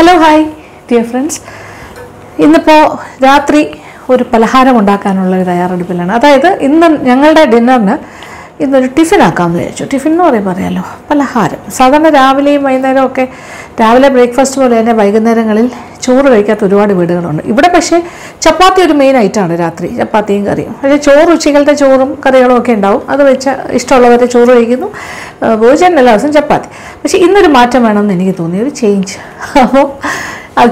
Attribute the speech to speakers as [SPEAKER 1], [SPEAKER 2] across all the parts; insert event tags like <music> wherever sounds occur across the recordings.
[SPEAKER 1] Hello hi dear friends ഇന്നിപ്പോൾ രാത്രി ഒരു പലഹാരം ഉണ്ടാക്കാനുള്ള ഒരു തയ്യാറെടുപ്പിലാണ്. അതായത് ഇന്ന് ഞങ്ങളുടെ ഡിന്നറിന് ഇന്നൊരു ടിഫിൻ ആക്കാമെന്ന് വിചാരിച്ചു. ടിഫിൻ എന്ന് പറയുമ്പോൾ അറിയാലോ പലഹാരം. സാധാരണ രാവിലെയും വൈകുന്നേരവും ഒക്കെ രാവിലെ ബ്രേക്ക്ഫാസ്റ്റ് പോലെ തന്നെ വൈകുന്നേരങ്ങളിൽ ചോറ് കഴിക്കാത്ത ഒരുപാട് വീടുകളുണ്ട്. ഇവിടെ പക്ഷേ ചപ്പാത്തി ഒരു മെയിൻ ഐറ്റമാണ് രാത്രി ചപ്പാത്തിയും കറിയും. പക്ഷേ ചോറ് ഉച്ചകളുടെ ചോറും കറികളും ഒക്കെ ഉണ്ടാവും. അത് വെച്ച ഇഷ്ടമുള്ളവരെ ചോറ് കഴിക്കുന്നു. ഭോജനം എല്ലാ ദിവസവും ചപ്പാത്തി. പക്ഷേ ഇന്നൊരു മാറ്റം വേണമെന്ന് എനിക്ക് തോന്നി ഒരു ചേഞ്ച് അപ്പോൾ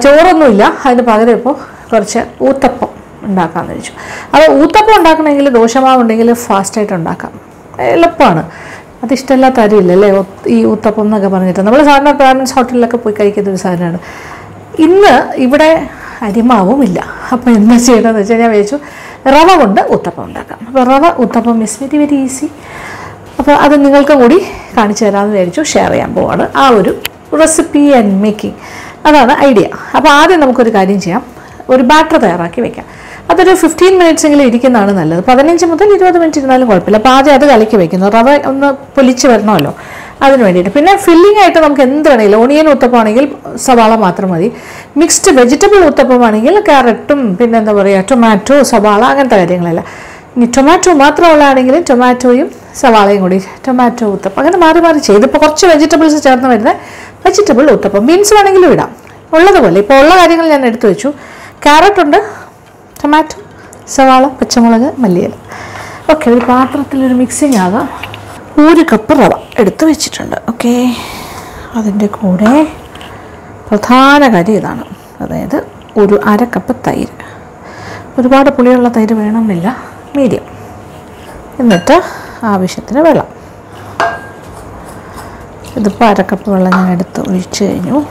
[SPEAKER 1] ചോറൊന്നുമില്ല അതിന് പകരം ഇപ്പോൾ കുറച്ച് ഊത്തപ്പം ഉണ്ടാക്കാമെന്ന് വെച്ചു അപ്പോൾ ഊത്തപ്പം ഉണ്ടാക്കണമെങ്കിൽ ദോഷമാവുണ്ടെങ്കിൽ ഫാസ്റ്റായിട്ട് ഉണ്ടാക്കാം. എളുപ്പമാണ് അത് ഇഷ്ടമില്ലാത്ത ആരുമില്ലല്ലേ ഈ ഉത്തപ്പം എന്നൊക്കെ പറഞ്ഞിട്ട്. നമ്മൾ സാധാരണ പാരൻസ് ഹോട്ടലിലൊക്കെ പോയി കഴിക്കുന്ന ഒരു സാധനമാണ്. ഇന്ന് ഇവിടെ അരിമാവും ഇല്ല. അപ്പോൾ എന്താ ചെയ്യണമെന്ന് വെച്ചാൽ ഞാൻ വിചാരിച്ചു റവ കൊണ്ട് ഉത്തപ്പം ഉണ്ടാക്കാം. അപ്പോൾ rava uttapam is very very easy അപ്പോൾ അത് നിങ്ങൾക്കും കൂടി കാണിച്ചു തരാമെന്ന് വിചാരിച്ചു ഷെയർ ചെയ്യാൻ പോവാണ്. ആ ഒരു റെസിപ്പി ആൻഡ് മേക്കിംഗ് അതാണ് ഐഡിയ അപ്പോൾ ആദ്യം നമുക്കൊരു കാര്യം ചെയ്യാം. ഒരു ബാറ്റർ തയ്യാറാക്കി വെക്കാം. അതൊരു ഫിഫ്റ്റീൻ മിനിറ്റ്സ് എങ്കിലും ഇരിക്കുന്നതാണ് നല്ലത്. പതിനഞ്ച് മുതൽ ഇരുപത് മിനിറ്റ് ഇരുന്നാലും കുഴപ്പമില്ല. അപ്പോൾ ആദ്യം അത് കലക്കി വയ്ക്കുന്നു റവ ഒന്ന് പൊലിച്ച് വരണമല്ലോ. അതിന് വേണ്ടിയിട്ട്. പിന്നെ ഫില്ലിംഗ് ആയിട്ട് നമുക്ക് എന്ത് വേണമെങ്കിലും ഓണിയൻ ഉത്തപ്പമാണെങ്കിൽ സവാള മാത്രം മതി. മിക്സ്ഡ് വെജിറ്റബിൾ ഉത്തപ്പമാണെങ്കിൽ ക്യാരറ്റും പിന്നെ എന്താ പറയുക ടൊമാറ്റോ സവാള അങ്ങനത്തെ കാര്യങ്ങളല്ല. ഇനി ടൊമാറ്റോ മാത്രമുള്ളതാണെങ്കിൽ ടൊമാറ്റോയും സവാളയും കൂടി ടൊമാറ്റോ ഉത്തപ്പം. അങ്ങനെ മാറി മാറി ചെയ്ത്. ഇപ്പോൾ കുറച്ച് വെജിറ്റബിൾസ് ചേർന്ന് വരുന്ന വെജിറ്റബിൾ ഉത്തപ്പം. ബീൻസ് വേണമെങ്കിലും ഇടാം. ഉള്ളതുപോലെ. ഇപ്പോൾ ഉള്ള കാര്യങ്ങൾ ഞാൻ എടുത്തു വെച്ചു. ക്യാരറ്റ് ഉണ്ട്. ടൊമാറ്റോ സവാള പച്ചമുളക് മല്ലിയില. ഓക്കെ ഒരു പാത്രത്തിലൊരു മിക്സിങ് ആകാം. ഒരു കപ്പ് റവ എടുത്ത് വെച്ചിട്ടുണ്ട്. ഓക്കെ. അതിന്റെ കൂടെ പ്രധാന കാര്യം ഇതാണ്. അതായത് ഒരു അര കപ്പ് തൈര്. ഒരുപാട് പുളിയുള്ള തൈര് വേണമെന്നില്ല. മീഡിയം എന്നിട്ട് ആവശ്യത്തിന് വെള്ളം. ഇതിപ്പോൾ കപ്പ് വെള്ളം ഞാൻ എടുത്ത് ഒഴിച്ചു കഴിഞ്ഞു.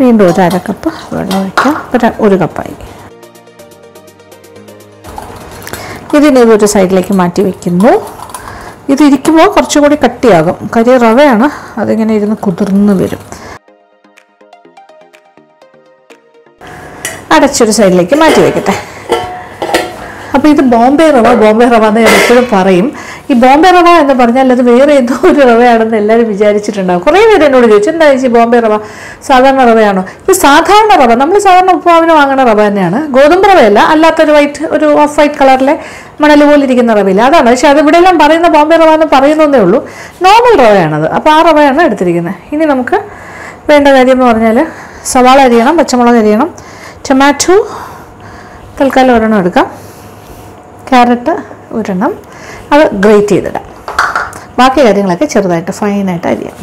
[SPEAKER 1] വീണ്ടും ഒരു അരക്കപ്പ് വെള്ളം ഒഴിക്കാം. ഒരു ഒരു കപ്പായി. ഇതിനെ ഒരു സൈഡിലേക്ക് മാറ്റി വയ്ക്കുന്നു ഇത് ഇരിക്കുമ്പോൾ കുറച്ചുകൂടി കട്ടിയാകും. കരി റവയാണ്. അതിങ്ങനെ ഇരുന്ന് കുതിർന്ന് വരും. അടച്ചൊരു സൈഡിലേക്ക് മാറ്റി വയ്ക്കട്ടെ അപ്പോൾ ഇത് ബോംബെ റവ ബോംബെ റവ എന്ന് ഞാൻ എപ്പോഴും പറയും. ഈ ബോംബെ റവ എന്ന് പറഞ്ഞാൽ അത് വേറെ ഏതോ ഒരു റവയാണെന്ന് എല്ലാവരും വിചാരിച്ചിട്ടുണ്ടാകും കുറേ പേര് എന്നോട് ചോദിച്ചു എന്താ ചേച്ചി ബോംബെ റവ? സാധാരണ റവയാണോ? ഇത് സാധാരണ റവ നമ്മൾ സാധാരണ ഉപ്പുമാവിന് വാങ്ങുന്ന റവ തന്നെയാണ്. ഗോതമ്പ് റവയല്ല അല്ലാത്തൊരു വൈറ്റ് ഒരു ഓഫ് വൈറ്റ് കളറിലെ മണൽ പോലെ ഇരിക്കുന്ന റവയില്ല. അതാണ്. പക്ഷേ അത് ഇവിടെ എല്ലാം പറയുന്ന ബോംബെ റവ എന്ന് പറയുന്നതേ ഉള്ളൂ. നോർമൽ റവയാണത്. അപ്പോൾ ആ റവയാണ് എടുത്തിരിക്കുന്നത്. ഇനി നമുക്ക് വേണ്ട കാര്യം എന്ന് പറഞ്ഞാൽ സവാള അരിയണം പച്ചമുളക് അരിയണം ടൊമാറ്റോ തൽക്കാലം ഒരെണ്ണം എടുക്കാം. ക്യാരറ്റ് ഒരെണ്ണം അത് ഗ്രേറ്റ് ചെയ്തിടാം. ബാക്കി കാര്യങ്ങളൊക്കെ ചെറുതായിട്ട് ഫൈനായിട്ട് അരിയാം.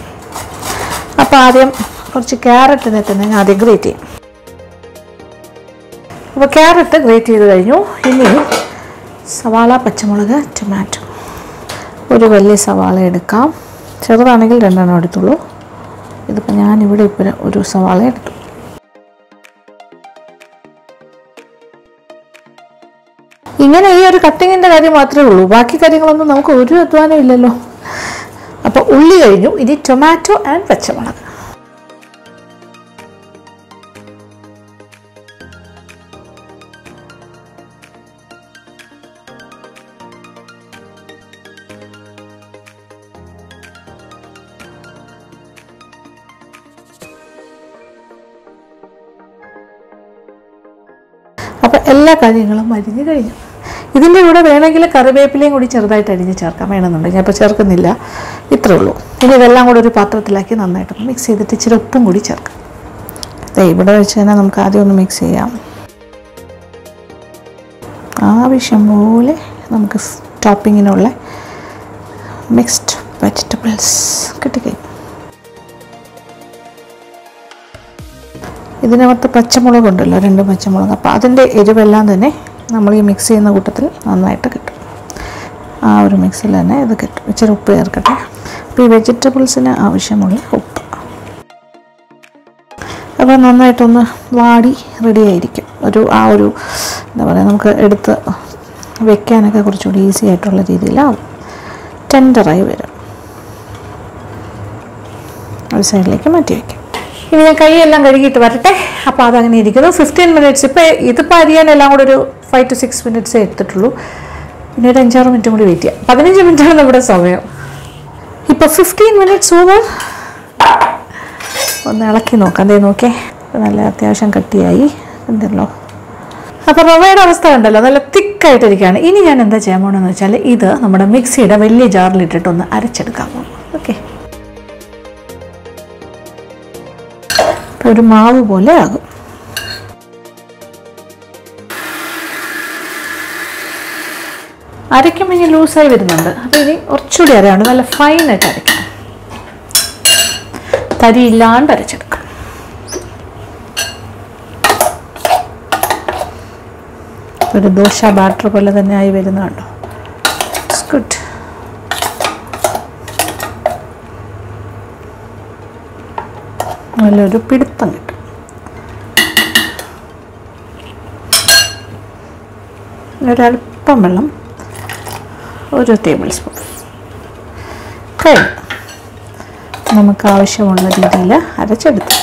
[SPEAKER 1] അപ്പോൾ ആദ്യം കുറച്ച് ക്യാരറ്റിനെ തന്നെ ഞാൻ ആദ്യം ഗ്രേറ്റ് ചെയ്യും. അപ്പോൾ ക്യാരറ്റ് ഗ്രേറ്റ് ചെയ്ത് കഴിഞ്ഞു. ഇനി സവാള പച്ചമുളക് ടൊമാറ്റോ. ഒരു വലിയ സവാള എടുക്കാം. ചെറുതാണെങ്കിൽ രണ്ടെണ്ണം എടുത്തുള്ളൂ. ഇതിപ്പോൾ ഞാനിവിടെ ഇപ്പോൾ ഒരു സവാള എടുത്തു. ഇങ്ങനെ ഈ ഒരു കട്ടിങ്ങിന്റെ കാര്യം മാത്രമേ ഉള്ളൂ. ബാക്കി കാര്യങ്ങളൊന്നും നമുക്ക് ഒരു അധ്വാനം ഇല്ലല്ലോ. അപ്പോൾ ഉള്ളി കഴിഞ്ഞു. ഇനി ടൊമാറ്റോ ആൻഡ് പച്ചമുളക്. അപ്പോൾ എല്ലാ കാര്യങ്ങളും മരിഞ്ഞു കഴിഞ്ഞു. ഇതിന്റെ കൂടെ വേണമെങ്കിൽ കറിവേപ്പിലയും കൂടി ചെറുതായിട്ട് അരിഞ്ഞ് ചേർക്കാം. വേണമെന്നുണ്ടെങ്കിൽ അപ്പോൾ ചേർക്കുന്നില്ല. ഇത്രേ ഉള്ളൂ. ഇനി ഇതെല്ലാം കൂടെ ഒരു പാത്രത്തിലാക്കി നന്നായിട്ടൊന്ന് മിക്സ് ചെയ്തിട്ട് ഇച്ചിരി ഉപ്പും കൂടി ചേർക്കാം. ഇവിടെ വെച്ച് തന്നെ നമുക്ക് ആദ്യം ഒന്ന് മിക്സ് ചെയ്യാം. ആവശ്യം പോലെ നമുക്ക് ടോപ്പിങ്ങിനുള്ള മിക്സ്ഡ് വെജിറ്റബിൾസ് കിട്ടിക്കഴിഞ്ഞു. ഇതിനകത്ത് പച്ചമുളക് ഉണ്ടല്ലോ രണ്ട് പച്ചമുളക്. അപ്പോൾ അതിന്റെ എരിവെല്ലാം തന്നെ നമ്മൾ ഈ മിക്സ് ചെയ്യുന്ന കൂട്ടത്തിൽ നന്നായിട്ട് കിട്ടും. ആ ഒരു മിക്സിൽ തന്നെ ഇത് കിട്ടും. ഇച്ചിരി ഉപ്പ് ചേർക്കട്ടെ. അപ്പോൾ ഈ വെജിറ്റബിൾസിന് ആവശ്യമുള്ള ഉപ്പ്. അപ്പോൾ നന്നായിട്ടൊന്ന് വാടി റെഡി ആയിരിക്കും. ഒരു ആ ഒരു എന്താ പറയുക നമുക്ക് എടുത്ത് വെക്കാനൊക്കെ കുറച്ചുകൂടി ഈസി ആയിട്ടുള്ള രീതിയിലാവും. ടെൻഡറായി വരും. ഒരു സൈഡിലേക്ക് മാറ്റി വയ്ക്കാം ഇനി ഞാൻ കൈയെല്ലാം കഴുകിയിട്ട് വരട്ടെ. അപ്പോൾ അതങ്ങനെ ഇരിക്കുന്നു. ഫിഫ്റ്റീൻ മിനിറ്റ്സ് ഇപ്പോൾ ഇതിപ്പോൾ അരിയാൻ എല്ലാം കൂടെ ഒരു ഫൈവ് ടു സിക്സ് മിനിറ്റ്സ് എടുത്തിട്ടുള്ളൂ. പിന്നെ ഒരു അഞ്ചാറ് മിനിറ്റും കൂടി വെയിറ്റ് ചെയ്യാം. പതിനഞ്ച് മിനിറ്റാണ് നമ്മുടെ സമയം. ഇപ്പോൾ ഫിഫ്റ്റീൻ മിനിറ്റ്സ് ഓവർ ഒന്ന് ഇളക്കി നോക്കാം. അതേ നോക്കേ. നല്ല അത്യാവശ്യം കട്ടിയായി. എന്തല്ലോ അപ്പോൾ റവയുടെ അവസ്ഥ കണ്ടല്ലോ നല്ല തിക്കായിട്ടിരിക്കുകയാണ്. ഇനി ഞാൻ എന്താ ചെയ്യാൻ പോകണമെന്ന് വെച്ചാൽ ഇത് നമ്മുടെ മിക്സിയുടെ വലിയ ജാറിലിട്ടിട്ടൊന്ന് അരച്ചെടുക്കാൻ പോകും ഓക്കെ. ഒരു മാവ് പോലെ ആകും. അരയ്ക്കുമ്പോൾ ഇനി ലൂസായി വരുന്നുണ്ട്. അപ്പോൾ ഇനി കുറച്ചുകൂടി അരയാണ്. നല്ല ഫൈനായിട്ട് അരയ്ക്കണം. തരിയില്ലാണ്ട് അരച്ചെടുക്കാം ഒരു ദോശ ബാറ്റർ പോലെ തന്നെ ആയി വരുന്നുണ്ടോ. ഗുഡ് നല്ലൊരു പിടുത്തം കിട്ടും. ഒരല്പം വെള്ളം ഒരു ടേബിൾ സ്പൂൺ കഴിഞ്ഞു. നമുക്ക് ആവശ്യമുള്ള രീതിയിൽ അരച്ചെടുത്തു.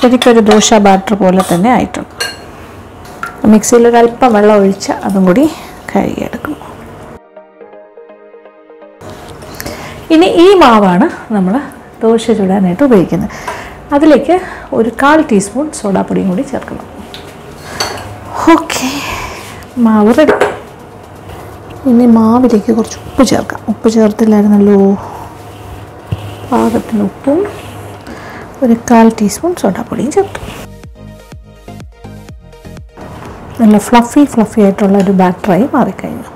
[SPEAKER 1] ശരിക്കൊരു ദോശ ബാറ്റർ പോലെ തന്നെ ആയിട്ടുണ്ട്. മിക്സിയിൽ ഒരു അല്പം വെള്ളം ഒഴിച്ച് അതും കൂടി കഴുകിയെടുക്കും. ഇനി ഈ മാവാണ് നമ്മൾ ദോശ ചുടാനായിട്ട് ഉപയോഗിക്കുന്നത്. അതിലേക്ക് ഒരു കാൽ ടീസ്പൂൺ സോഡാപ്പൊടിയും കൂടി ചേർക്കണം. ഓക്കെ. മാവ് റെഡി. ഇനി മാവിലേക്ക് കുറച്ച് ഉപ്പ് ചേർക്കാം. ഉപ്പ് ചേർത്തില്ലായിരുന്നല്ലോ. പാകത്തിന് ഉപ്പും ഒരു കാൽ ടീസ്പൂൺ സോഡാപ്പൊടിയും ചേർത്തു. നല്ല ഫ്ലഫി ഫ്ലഫി ആയിട്ടുള്ള ഒരു ബാറ്ററായി മാറിക്കഴിഞ്ഞു.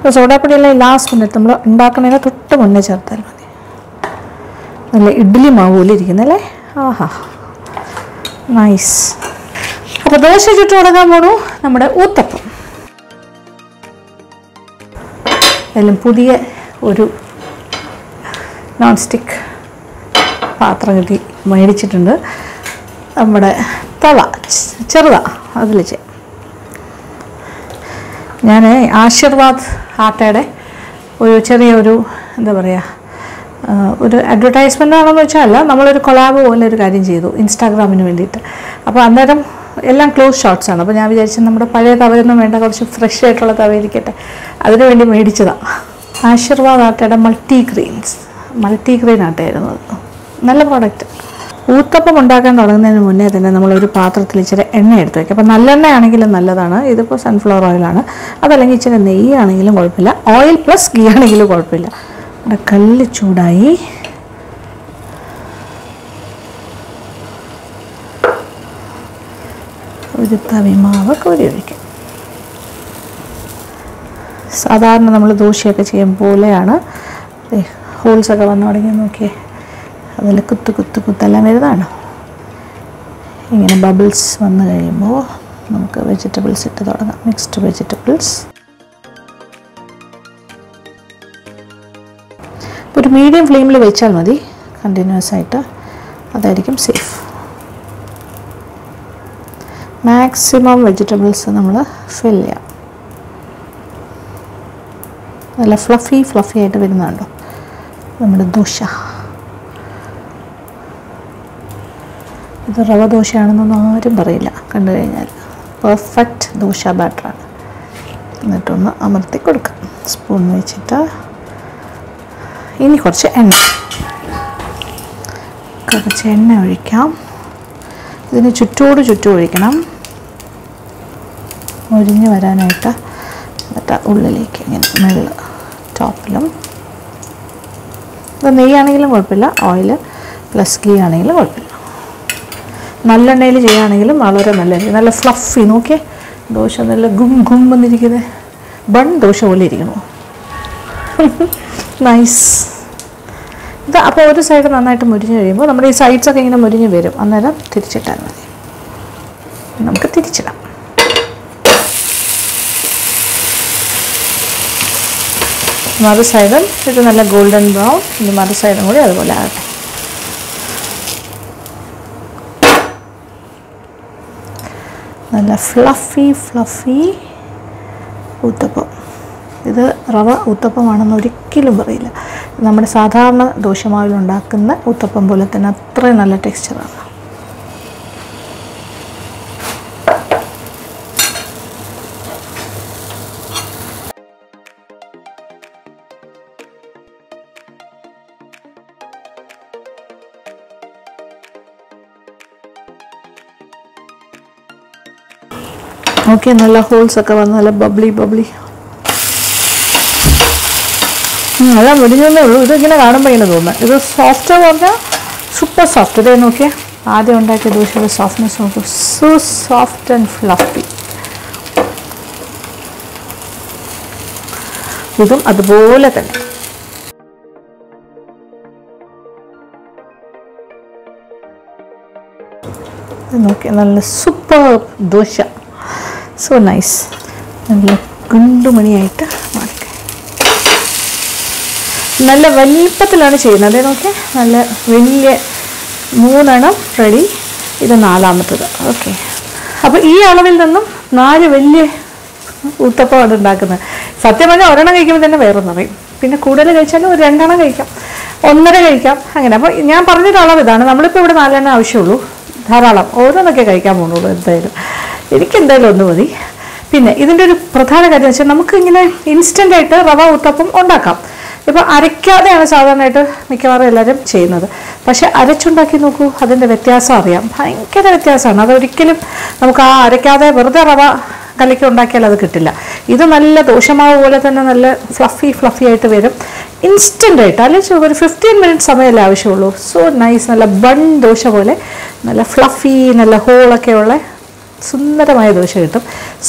[SPEAKER 1] അപ്പോൾ സോഡാപ്പൊടിയെല്ലാം ലാസ്റ്റ് മിനിറ്റ് നമ്മൾ ഉണ്ടാക്കുന്നതിന് തൊട്ട് മുന്നേ ചേർത്താൽ മതി. നല്ല ഇഡ്ഡലി മാവ് പോലെ ഇരിക്കുന്നല്ലേ ആഹാ. നൈസ് അപ്പോൾ ദോശ ചുറ്റു തുടങ്ങാൻ പോണു നമ്മുടെ ഊത്തപ്പം. എല്ലാം പുതിയ ഒരു നോൺ സ്റ്റിക്ക് പാത്രം കിട്ടി മേടിച്ചിട്ടുണ്ട്. നമ്മുടെ തവ ചെറുതാ അതിൽ ചെയ്യാം ഞാൻ ആശീർവാദ് ആട്ടയുടെ ഒരു ചെറിയൊരു എന്താ പറയുക ഒരു അഡ്വർടൈസ്മെന്റ് ആണെന്ന് വെച്ചാൽ അല്ല നമ്മളൊരു കൊളാബ് പോലെ ഒരു കാര്യം ചെയ്തു ഇൻസ്റ്റാഗ്രാമിന് വേണ്ടിയിട്ട്. അപ്പോൾ അന്നേരം എല്ലാം ക്ലോസ് ഷോട്ട്സ് ആണ്. അപ്പോൾ ഞാൻ വിചാരിച്ചത് നമ്മുടെ പഴയ തവയൊന്നും വേണ്ട കുറച്ച് ഫ്രഷ് ആയിട്ടുള്ള തവ ഇരിക്കട്ടെ. അതിനു വേണ്ടി മേടിച്ചതാണ് ആശീർവാദ് ആട്ടയുടെ മൾട്ടി ഗ്രെയിൻസ് മൾട്ടി ഗ്രെയിൻ ആട്ടയായിരുന്നു അത്. നല്ല പ്രോഡക്റ്റ് ഊത്തപ്പം ഉണ്ടാക്കാൻ തുടങ്ങുന്നതിന് മുന്നേ തന്നെ നമ്മളൊരു പാത്രത്തിൽ ഇച്ചിരി എണ്ണ എടുത്ത് വയ്ക്കുക അപ്പോൾ നല്ലെണ്ണ ആണെങ്കിലും നല്ലതാണ്. ഇതിപ്പോൾ സൺഫ്ലവർ ഓയിലാണ് അതല്ലെങ്കിൽ ഇച്ചിരി നെയ്യ് ആണെങ്കിലും കുഴപ്പമില്ല. ഓയിൽ പ്ലസ് ഗീ ആണെങ്കിലും കുഴപ്പമില്ല. ഇവിടെ കല്ല് ചൂടായി. ഒരു തവി കോരി ഒഴിക്കും. സാധാരണ നമ്മൾ ദോശയൊക്കെ ചെയ്യും പോലെയാണ്. ഹോൾസൊക്കെ വന്നു തുടങ്ങി നോക്കിയേ. അതിൽ കുത്ത് കുത്ത് കുത്തെല്ലാം വരുന്നതാണ് ഇങ്ങനെ ബബിൾസ് വന്നു കഴിയുമ്പോൾ നമുക്ക് വെജിറ്റബിൾസ് ഇട്ട് തുടങ്ങാം. മിക്സ്ഡ് വെജിറ്റബിൾസ് ഒരു മീഡിയം ഫ്ലെയിമിൽ വെച്ചാൽ മതി. കണ്ടിന്യൂസ് ആയിട്ട് അതായിരിക്കും സേഫ് മാക്സിമം വെജിറ്റബിൾസ് നമ്മൾ ഫിൽ ചെയ്യാം. നല്ല ഫ്ലഫി ഫ്ലഫി ആയിട്ട് വരുന്നുണ്ടോ നമ്മുടെ ദോശ. ഇത് റവ ദോശയാണെന്നൊന്നും ആരും പറയില്ല. കണ്ടു കഴിഞ്ഞാൽ പെർഫെക്റ്റ് ദോശ ബാറ്ററാണ് എന്നിട്ടൊന്ന് അമർത്തി കൊടുക്കാം. സ്പൂൺ വെച്ചിട്ട് ഇനി കുറച്ച് എണ്ണ. കുറച്ച് എണ്ണ ഒഴിക്കാം. ഇതിന് ചുറ്റോട് ചുറ്റും ഒഴിക്കണം. ഒഴിഞ്ഞ് വരാനായിട്ട് എന്നിട്ട് ഉള്ളിലേക്ക് ഇങ്ങനെ മുകളിൽ ടോപ്പിലും ഇത് നെയ്യാണെങ്കിലും കുഴപ്പമില്ല ഓയിൽ പ്ലസ് ഗീ ആണെങ്കിലും കുഴപ്പമില്ല. നല്ലെണ്ണയിൽ ചെയ്യുകയാണെങ്കിലും വളരെ നല്ലതായിരിക്കും നല്ല ഫ്ലഫി നോക്കിയേ? ദോശ നല്ല ഗും ഗും വന്നിരിക്കുന്നത് ബൺ ദോശ പോലെ ഇരിക്കണു. <laughs> നൈസ് ഇത് അപ്പോൾ ഒരു സൈഡ് നന്നായിട്ട് മുരിഞ്ഞ് കഴിയുമ്പോൾ നമ്മുടെ ഈ സൈഡ്സൊക്കെ ഇങ്ങനെ മുരിഞ്ഞ് വരും. അന്നേരം തിരിച്ചിട്ടാൽ മതി. നമുക്ക് തിരിച്ചിടാം. മറു സൈഡും ഇത് നല്ല ഗോൾഡൻ ബ്രൗൺ ഇത് മറു സൈഡും കൂടി അതുപോലെ ആകട്ടെ. നല്ല ഫ്ലഫി ഫ്ലഫി ഉത്തപ്പം ഇത് റവ ഊത്തപ്പമാണെന്ന് ഒരിക്കലും പറയില്ല. നമ്മുടെ സാധാരണ ദോശമാവിൽ ഉണ്ടാക്കുന്ന ഊത്തപ്പം പോലെ തന്നെ അത്രയും നല്ല ടെക്സ്ചറാണ് ഓക്കെ നല്ല ഹോൾസ് ഒക്കെ വന്ന് നല്ല ബബ്ലി ബബ്ലി നല്ല മുടിഞ്ഞതേ ഉള്ളൂ. ഇത് ഇങ്ങനെ കാണുമ്പോൾ ഇങ്ങനെ തോന്നുന്നത് ഇത് സോഫ്റ്റ് പറഞ്ഞാൽ സൂപ്പർ സോഫ്റ്റ് ഇതേ നോക്കിയേ. ആദ്യം ഉണ്ടാക്കിയ ദോശയുടെ സോഫ്റ്റ്നെസ് നോക്കും. സോ സോഫ്റ്റ് ആൻഡ് ഫ്ലഫി ഇതും അതുപോലെ തന്നെ. നോക്കിയാൽ നല്ല സൂപ്പർ ദോശ. സോ നൈസ് നല്ല കുണ്ടുമണിയായിട്ട് മാറിക്കാം നല്ല വലിപ്പത്തിലാണ് ചെയ്യുന്നത്. നോക്കിയാൽ നല്ല വലിയ മൂന്നെണ്ണം റെഡി ഇത് നാലാമത്തത്. ഓക്കെ അപ്പോൾ ഈ അളവിൽ നിന്നും നാല് വലിയ ഊത്തപ്പമാണ് ഉണ്ടാക്കുന്നത്. സത്യം പറഞ്ഞാൽ ഒരെണ്ണം കഴിക്കുമ്പോൾ തന്നെ വേറൊന്നും അറിയും. പിന്നെ കൂടുതൽ കഴിച്ചാലും ഒരു രണ്ടെണ്ണം കഴിക്കാം. ഒന്നര കഴിക്കാം. അങ്ങനെ. അപ്പോൾ ഞാൻ പറഞ്ഞൊരു അളവ് ഇതാണ്. നമ്മളിപ്പോൾ ഇവിടെ നാലെണ്ണം ആവശ്യമുള്ളൂ. ധാരാളം. ഓരോന്നൊക്കെ കഴിക്കാൻ പോകുന്നുള്ളൂ എന്തായാലും. എനിക്ക് എന്തായാലും ഒന്ന് മതി. പിന്നെ ഇതിന്റെ ഒരു പ്രധാന കാര്യം വെച്ചാൽ നമുക്ക് ഇങ്ങനെ ഇൻസ്റ്റന്റ് ആയിട്ട് റവ ഉത്തപ്പം ഉണ്ടാക്കാം. ഇപ്പോൾ അരയ്ക്കാതെയാണ് സാധാരണയായിട്ട് മിക്കവാറും എല്ലാവരും ചെയ്യുന്നത്. പക്ഷെ അരച്ചുണ്ടാക്കി നോക്കൂ അതിന്റെ വ്യത്യാസം അറിയാം. ഭയങ്കര വ്യത്യാസമാണ്. അതൊരിക്കലും നമുക്ക് ആ അരയ്ക്കാതെ വെറുതെ റവ കലക്കി ഉണ്ടാക്കിയാൽ അത് കിട്ടില്ല. ഇത് നല്ല ദോശമാവ് പോലെ തന്നെ നല്ല ഫ്ലഫി ഫ്ലഫി ആയിട്ട് വരും. ഇൻസ്റ്റന്റ് ആയിട്ട് അല്ലെങ്കിൽ ഒരു ഫിഫ്റ്റീൻ മിനിറ്റ് സമയമല്ലേ ആവശ്യമുള്ളൂ. സോ നൈസ് നല്ല ബൺ ദോശ പോലെ നല്ല ഫ്ലഫി നല്ല ഹോളൊക്കെ ഉള്ള സുന്ദരമായ ദോശ കിട്ടും.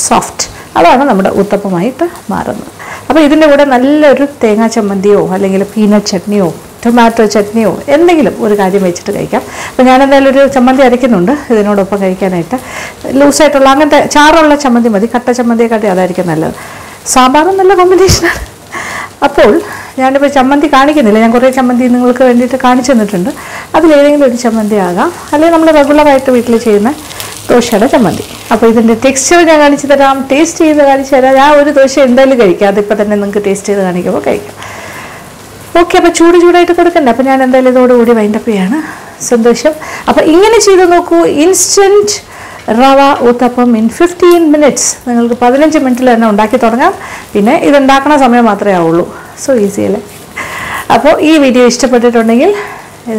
[SPEAKER 1] സോഫ്റ്റ് അതാണ് നമ്മുടെ ഉത്തപ്പമായിട്ട് മാറുന്നത്. അപ്പോൾ ഇതിന്റെ കൂടെ നല്ലൊരു തേങ്ങാ ചമ്മന്തിയോ അല്ലെങ്കിൽ പീനട്ട് ചട്നിയോ ടൊമാറ്റോ ചട്നിയോ എന്തെങ്കിലും ഒരു കാര്യം വെച്ചിട്ട് കഴിക്കാം. അപ്പോൾ ഞാൻ എന്തായാലും ഒരു ചമ്മന്തി അരയ്ക്കുന്നുണ്ട്. ഇതിനോടൊപ്പം കഴിക്കാനായിട്ട് ലൂസായിട്ടുള്ള അങ്ങനത്തെ ചാറുള്ള ചമ്മന്തി മതി. കട്ട ചമ്മന്തിയെക്കാട്ടി അതായിരിക്കും നല്ലത്. സാമ്പാറും നല്ല കോമ്പിനേഷനാണ് അപ്പോൾ ഞാനിപ്പോൾ ചമ്മന്തി കാണിക്കുന്നില്ല. ഞാൻ കുറേ ചമ്മന്തി നിങ്ങൾക്ക് വേണ്ടിയിട്ട് കാണിച്ചു തന്നിട്ടുണ്ട്. അതിലേതെങ്കിലും ഒരു ചമ്മന്തി ആകാം. അല്ലെങ്കിൽ നമ്മൾ റെഗുലറായിട്ട് വീട്ടിൽ ചെയ്യുന്ന ദോശയുടെ ചമ്മന്തി. അപ്പോൾ ഇതിന്റെ ടെക്സ്ചർ ഞാൻ കാണിച്ചു തരാം. ടേസ്റ്റ് ചെയ്ത് കാണിച്ചു തരാം. ഞാൻ ഒരു ദോശ എന്തായാലും കഴിക്കാം. അതിപ്പോൾ തന്നെ നിങ്ങൾക്ക് ടേസ്റ്റ് ചെയ്ത് കാണിക്കുമ്പോൾ കഴിക്കാം. ഓക്കെ അപ്പോൾ ചൂട് ചൂടായിട്ട് കൊടുക്കണ്ടേ. അപ്പോൾ ഞാൻ എന്തായാലും ഇതോടുകൂടി വൈൻഡപ്പ് ചെയ്യാണ്. സന്തോഷം. അപ്പോൾ ഇങ്ങനെ ചെയ്ത് നോക്കൂ. Instant rava uttapam in fifteen minutes നിങ്ങൾക്ക് പതിനഞ്ച് മിനിറ്റിൽ തന്നെ ഉണ്ടാക്കി തുടങ്ങാം. പിന്നെ ഇത് ഉണ്ടാക്കുന്ന സമയം മാത്രമേ ആവുള്ളൂ. സോ ഈസി അല്ലേ? അപ്പോൾ ഈ വീഡിയോ ഇഷ്ടപ്പെട്ടിട്ടുണ്ടെങ്കിൽ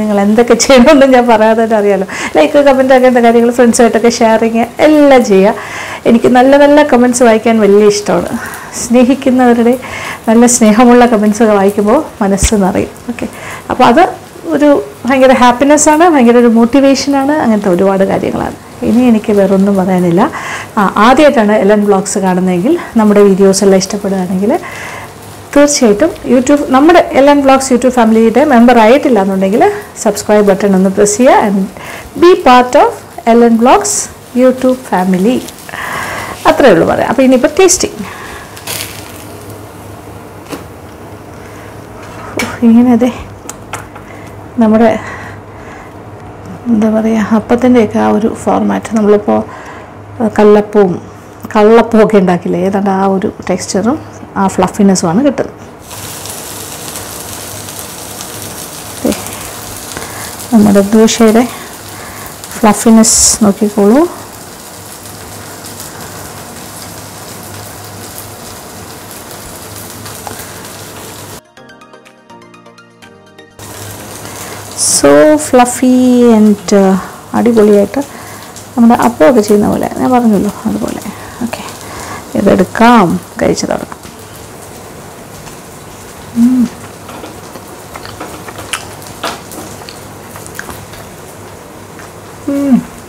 [SPEAKER 1] നിങ്ങൾ എന്തൊക്കെ ചെയ്യണമെന്ന് ഞാൻ പറയാതെ തന്നെ അറിയാലോ. ലൈക്ക് കമന്റ് അങ്ങനത്തെ കാര്യങ്ങൾ ഫ്രണ്ട്സുമായിട്ടൊക്കെ ഷെയറിങ് എല്ലാം ചെയ്യുക. എനിക്ക് നല്ല നല്ല കമന്റ്സ് വായിക്കാൻ വലിയ ഇഷ്ടമാണ്. സ്നേഹിക്കുന്നവരുടെ നല്ല സ്നേഹമുള്ള കമൻസൊക്കെ വായിക്കുമ്പോൾ മനസ്സ് നിറയും. ഓക്കെ അപ്പോൾ അത് ഒരു ഭയങ്കര ഹാപ്പിനെസ്സാണ് ഭയങ്കര ഒരു മോട്ടിവേഷനാണ് അങ്ങനത്തെ ഒരുപാട് കാര്യങ്ങളാണ്. ഇനി എനിക്ക് വേറൊന്നും പറയാനില്ല. ആദ്യമായിട്ടാണ് എലൻ ബ്ലോഗ്സ് കാണുന്നതെങ്കിൽ നമ്മുടെ വീഡിയോസ് എല്ലാം ഇഷ്ടപ്പെടുകയാണെങ്കിൽ തീർച്ചയായിട്ടും യൂട്യൂബ് നമ്മുടെ എൽ എൻ ബ്ലോഗ്സ് യൂട്യൂബ് ഫാമിലിയുടെ മെമ്പർ ആയിട്ടില്ല എന്നുണ്ടെങ്കിൽ സബ്സ്ക്രൈബ് ബട്ടൺ ഒന്ന് പ്രസ് ചെയ്യുക and be part of L N blogs YouTube family. അത്രയേ ഉള്ളൂ പറയാം. അപ്പോൾ ഇനിയിപ്പോൾ ടേസ്റ്റിംഗ് ഇങ്ങനെ അതെ നമ്മുടെ എന്താ പറയുക അപ്പത്തിന്റെയൊക്കെ ആ ഒരു ഫോർമാറ്റ് നമ്മളിപ്പോൾ കല്ലപ്പവും കള്ളപ്പവും ഒക്കെ ഉണ്ടാക്കില്ലേ? ഏതാണ്ട് ആ ഒരു ടെക്സ്ചറും ആ ഫ്ലഫിനെസ്സുമാണ് കിട്ടുന്നത്. നമ്മുടെ ദോശയുടെ ഫ്ലഫിനെസ് നോക്കിക്കോളൂ. സോ ഫ്ലഫി ആൻഡ് അടിപൊളിയായിട്ട് നമ്മുടെ അപ്പമൊക്കെ ചെയ്യുന്ന പോലെ. ഞാൻ പറഞ്ഞല്ലോ അതുപോലെ. ഓക്കെ ഇതെടുക്കാം. കഴിച്ചു തുടങ്ങാം.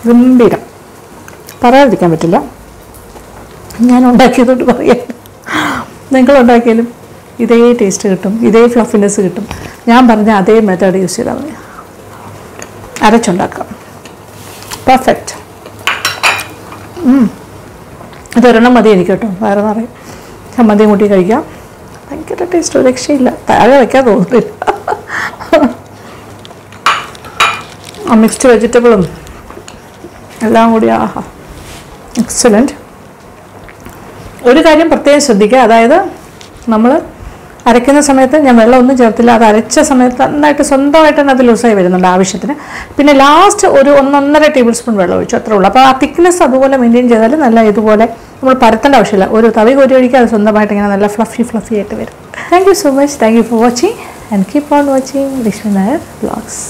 [SPEAKER 1] ഗംഭീരം. പറയാതിരിക്കാൻ പറ്റില്ല. ഞാൻ ഉണ്ടാക്കിയതുകൊണ്ട് പറയാം. നിങ്ങൾ ഉണ്ടാക്കിയാലും ഇതേ ടേസ്റ്റ് കിട്ടും ഇതേ ഫ്ലഫിനെസ് കിട്ടും. ഞാൻ പറഞ്ഞ അതേ മെത്തേഡ് യൂസ് ചെയ്താൽ മതി. അരച്ചുണ്ടാക്കാം. പെർഫെക്റ്റ് ഇതൊരെണ്ണം മതി എനിക്ക് കേട്ടോ വേറെ നിറയും. ചമ്മന്തിയും കൂട്ടി കഴിക്കാം. ഭയങ്കര ടേസ്റ്റ് രക്ഷയില്ല. താഴെ വയ്ക്കാൻ തോന്നുന്നില്ല. ആ മിക്സ്ഡ് വെജിറ്റബിളും എല്ലാം കൂടി ആഹാ. എക്സലന്റ് ഒരു കാര്യം പ്രത്യേകം ശ്രദ്ധിക്കുക. അതായത് നമ്മൾ അരയ്ക്കുന്ന സമയത്ത് ഞാൻ വെള്ളം ഒന്നും ചേർത്തില്ല. അത് അരച്ച സമയത്ത് നന്നായിട്ട് സ്വന്തമായിട്ട് തന്നെ അത് ലൂസായി വരുന്നുണ്ട് ആവശ്യത്തിന്. പിന്നെ ലാസ്റ്റ് ഒരു ഒന്നൊന്നര ടേബിൾ സ്പൂൺ വെള്ളം ഒഴിച്ചു. അത്രേ ഉള്ളൂ. അപ്പോൾ ആ തിക്നെസ് അതുപോലെ മെയിന്റെയിൻ ചെയ്താൽ നല്ല ഇതുപോലെ നമ്മൾ പരത്തേണ്ട ആവശ്യമില്ല. ഒരു തവി കോരി ഒഴിക്കുക അത് സ്വന്തമായിട്ട് ഇങ്ങനെ നല്ല ഫ്ലഫി ഫ്ലഫി ആയിട്ട് വരും. Thank you so much thank you for watching and keep on watching Vishnu Nair blogs